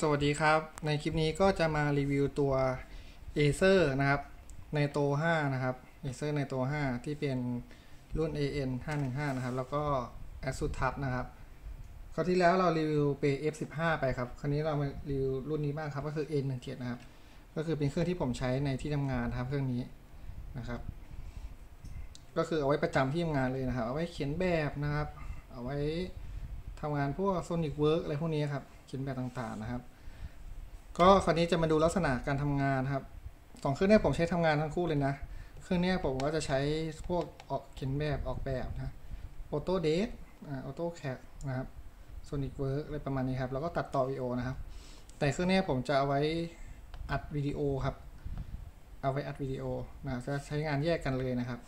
สวัสดีครับ ในคลิปนี้ก็จะมารีวิวตัว Acer นะครับ ในโต5นะครับ Acer ในโต5ที่เป็นรุ่น AN 515นะครับ แล้วก็ ASUS TUF นะครับคราวที่แล้วเรารีวิวเป F15 ไปครับ คราวนี้เรามารีวิวรุ่นนี้บ้างครับก็คือ N17 นะครับ ก็คือเป็นเครื่องที่ผมใช้ในที่ทำงานครับเครื่องนี้นะครับ ก็คือเอาไว้ประจำที่ทำงานเลยนะครับ เอาไว้เขียนแบบนะครับ เอาไว้ทำงานพวก Sonic Work อะไรพวกนี้ครับ เขีนแบบต่างๆนะครับ ก็คราวนี้จะมาดูลักษณะการทำงานครับสองเครื่องนี้ผมใช้ทำงานทั้งคู่เลยนะเครื่องนี้ผมก็จะใช้พวกออกเขียนแบบออกแบบนะ Auto d e s อ่า Auto CAD นะครับ Sonic Work อะไรประมาณนี้ครับ แล้วก็ตัดต่อวิดีโอนะครับ แต่เครื่องนี้ผมจะเอาไว้อัดวิดีโอครับ เอาไว้อัดวิดีโอนะจะใช้งานแยกกันเลยนะครับ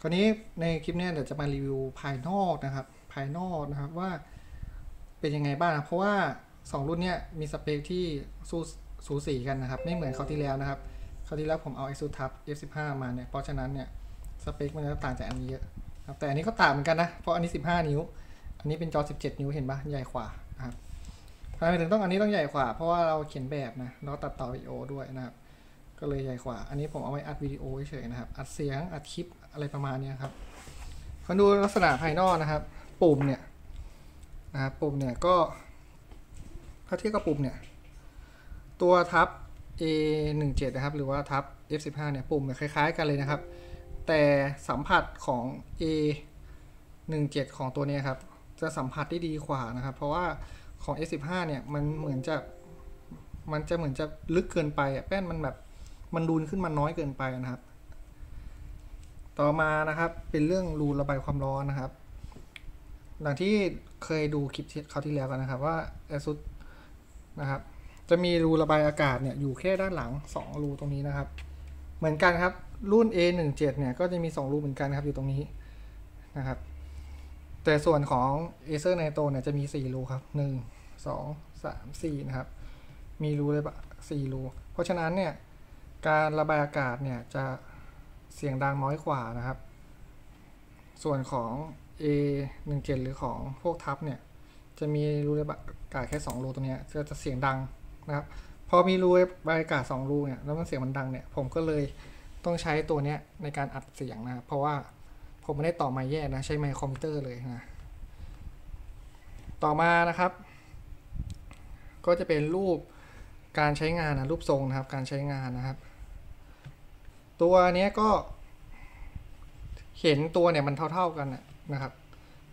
คราวนี้ในคลิปนี้เดี๋ยวจะมารีวิวภายนอกนะครับ ภายนอกนะครับว่า เป็นยังไงบ้างเพราะว่า 2 รุ่นเนี้ยมีสเปคที่สูสูสีกันนะครับ ไม่เหมือนคราวที่แล้วนะครับคราวที่แล้วผมเอา ASUS TUF F15 มาเนี่ยเพราะฉะนั้นเนี่ยสเปคมันจะต่างจากอันนี้เยอะครับแต่อันนี้ก็ต่างเหมือนกันนะเพราะอันนี้ 15 นิ้ว อันนี้เป็นจอ 17 นิ้วเห็นปะใหญ่กว่านะครับทำไมถึงต้องอันนี้ต้องใหญ่กว่า เพราะว่าเราเขียนแบบนะแล้วตัดต่อวิดีโอด้วยนะครับ ก็เลยใหญ่กว่า อันนี้ผมเอาไว้อัดวิดีโอเฉยๆนะครับ อัดเสียงอัดคลิปอะไรประมาณนี้ครับมาดูลักษณะภายนอกนะครับ ปุ่มเนี่ย นะครับปุ่มเนี่ยก็ถ้าเทียบกับปุ่มเนี่ยตัวทับ A17 นะครับ หรือว่าทับ F15 เนี่ยปุ่มเนี่ยคล้ายๆกันเลยนะครับ แต่สัมผัสของ A17 ของตัวนี้ครับ จะสัมผัสได้ดีกว่านะครับ เพราะว่าของ F15 เนี่ยมันเหมือนจะมันจะเหมือนจะลึกเกินไปแป้นมันแบบมันดูนขึ้นมาน้อยเกินไปนะครับ ต่อมานะครับเป็นเรื่องรูระบายความร้อนนะครับ หลังที่เคยดูคลิปเขาที่แล้วกันนะครับว่า ASUS นะครับ จะมีรูระบายอากาศเนี่ยอยู่แค่ด้านหลัง 2 รูตรงนี้นะครับ เหมือนกันครับ รุ่น A17 เนี่ยก็จะมี 2 รูเหมือนกันครับอยู่ตรงนี้นะครับ แต่ส่วนของ Acer Nitro เนี่ยจะมี 4 รูครับ 1 2 3 4 นะครับ มีรูเลยปะ4รู เพราะฉะนั้นเนี่ยการระบายอากาศเนี่ยจะเสียงดังน้อยกว่านะครับ ส่วนของ A17 หรือของพวกทับเนี่ย จะมีรูระบายอากาศแค่2รูตรงนี้ก็จะเสียงดังนะครับ พอมีรูระบายอากาศ2รูเนี่ยแล้วมันเสียงมันดังเนี่ย ผมก็เลยต้องใช้ตัวเนี้ยในการอัดเสียงนะเพราะว่าผมไม่ได้ต่อไมค์แยกนะ ใช้ไมค์คอมพิวเตอร์เลยนะ ต่อมานะครับ ก็จะเป็นรูปการใช้งานนะรูปทรงนะครับ การใช้งานนะครับ ตัวเนี้ยก็ เห็นตัวเนี่ยมันเท่า ๆกันนะ นะครับ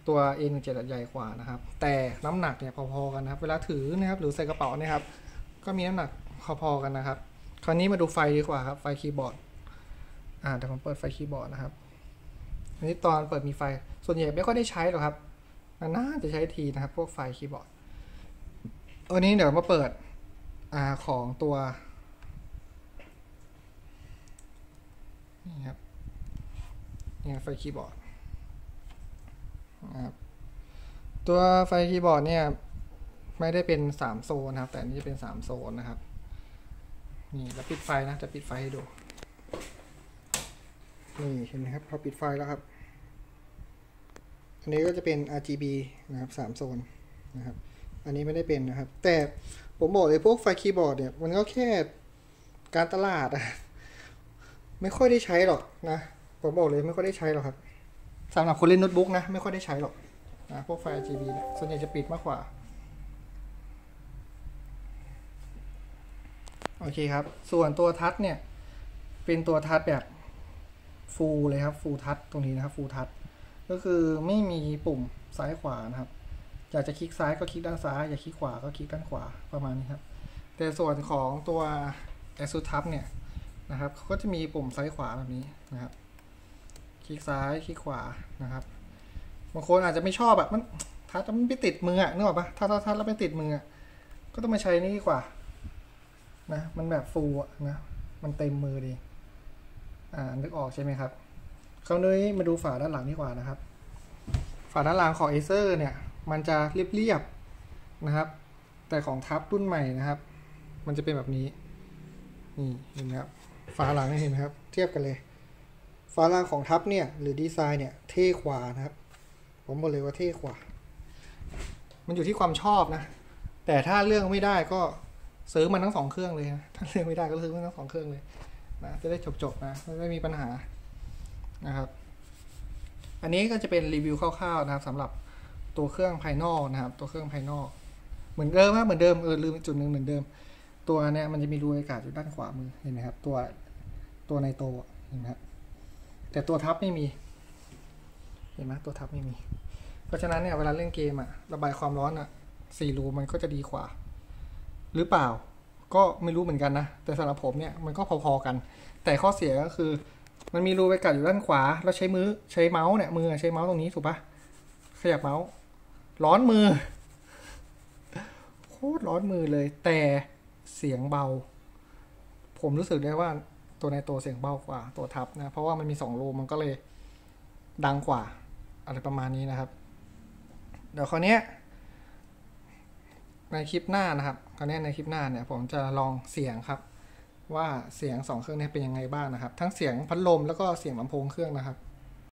ตัว A17 ใหญ่กว่านะครับ แต่น้ำหนักเนี่ยพอๆกันนะครับ เวลาถือนะครับ หรือใส่กระเป๋านี่ครับ ก็มีน้ำหนักพอๆกันนะครับ คราวนี้มาดูไฟดีกว่าครับ ไฟคีย์บอร์ด อ่าเดี๋ยวผมเปิดไฟคีย์บอร์ดนะครับ อันนี้ตอนเปิดมีไฟ ส่วนใหญ่ไม่ค่อยได้ใช้หรอกครับนานๆจะใช้ทีนะครับ พวกไฟคีย์บอร์ดวันนี้เดี๋ยวมาเปิดอ่าของตัวนี่ครับนี่ไฟคีย์บอร์ด นะครับตัวไฟคีย์บอร์ดเนี่ยไม่ได้เป็นสามโซนนะครับ แต่นี้จะเป็นสามโซนนะครับ นี่แล้วปิดไฟนะจะปิดไฟให้ดู นี่เห็นไหมครับพอปิดไฟแล้วครับ อันนี้ก็จะเป็น RGB นะครับสามโซนนะครับ อันนี้ไม่ได้เป็นนะครับ แต่ผมบอกเลยพวกไฟคีย์บอร์ดเนี่ยมันก็แค่การตลาดอะไม่ค่อยได้ใช้หรอกนะ ผมบอกเลยไม่ค่อยได้ใช้หรอกครับ สำหรับคนเล่นโน้ตบุ๊กนะ ไม่ค่อยได้ใช้หรอกนะพวกไฟ RGB เนี่ยส่วนใหญ่จะปิดมากกว่า โอเคครับ ส่วนตัวทัชเนี่ย เป็นตัวทัชแบบฟูลเลยครับฟูลทัชตรงนี้นะครับฟูลทัชก็คือไม่มีปุ่มซ้ายขวานะครับ อยากจะคลิกซ้ายก็คลิกด้านซ้าย อยากคลิกขวาก็คลิกด้านขวาประมาณนี้ครับ แต่ส่วนของตัว ASUS TUF เนี่ยนะครับเขาก็จะมีปุ่มซ้ายขวาแบบนี้นะครับ คลิกซ้ายคลิกขวานะครับบางคนอาจจะไม่ชอบแบบมันทัชมันไม่ติดมืออะนึกออกปะถ้าทัชแล้วไม่ติดมืออะก็ต้องมาใช้นี่ดีกว่านะมันแบบฟูอะนะมันเต็มมือดีอ่านึกออกใช่ไหมครับคราวนี้มาดูฝาด้านหลังดีกว่านะครับ ฝาด้านหลังของ Acer เนี่ย มันจะเรียบๆนะครับ แต่ของทับรุ่นใหม่นะครับ มันจะเป็นแบบนี้นี่เห็นไหมครับฝาหลังเห็นไหมครับ เทียบกันเลย ฝาหลังของทับเนี่ยหรือดีไซน์เนี่ยเท่กว่านะครับ ผมบอกเลยว่าเท่กว่ามันอยู่ที่ความชอบนะ แต่ถ้าเรื่องไม่ได้ก็ซื้อมันทั้งสองเครื่องเลยนะถ้าเรื่องไม่ได้ก็ซื้อมันทั้งสองเครื่องเลยนะจะได้จบๆนะไม่มีปัญหานะครับ อันนี้ก็จะเป็นรีวิวคร่าวๆนะครับสำหรับตัวเครื่องภายนอกนะครับ ตัวเครื่องภายนอก เหมือนเดิมนะเหมือนเดิมเออลืมจุดหนึ่งเหมือนเดิม ตัวเนี้ยมันจะมีรูอากาศอยู่ด้านขวามือเห็นไหมครับ ตัวตัวในโตเห็นไหมครับ แต่ตัวทับไม่มี เห็นไหมตัวทับไม่มี เพราะฉะนั้นเนี่ยเวลาเล่นเกมอะระบายความร้อนอะสี่รูมันก็จะดีกว่า หรือเปล่าก็ไม่รู้เหมือนกันนะ แต่สำหรับผมเนี่ยมันก็พอๆกัน แต่ข้อเสียก็คือ มันมีรูไวกัดอยู่ด้านขวา แล้วใช้มือใช้เมาส์เนี่ยมือใช้เมาส์ตรงนี้ถูกปะขยับเมาส์ร้อนมือโคตรร้อนมือเลย แต่เสียงเบา ผมรู้สึกได้ว่า ตัวในตัวเสียงเบากว่าตัวทับนะ เพราะว่ามันมีสองรูมันก็เลยดังกว่าอะไรประมาณนี้นะครับ เดี๋ยวคราวนี้ในคลิปหน้านะครับคราวนี้ในคลิปหน้าเนี่ยผมจะลองเสียงครับ ว่าเสียงสองเครื่องนี้เป็นยังไงบ้างนะครับ ทั้งเสียงพัดลมแล้วก็เสียงลำโพงเครื่องนะครับ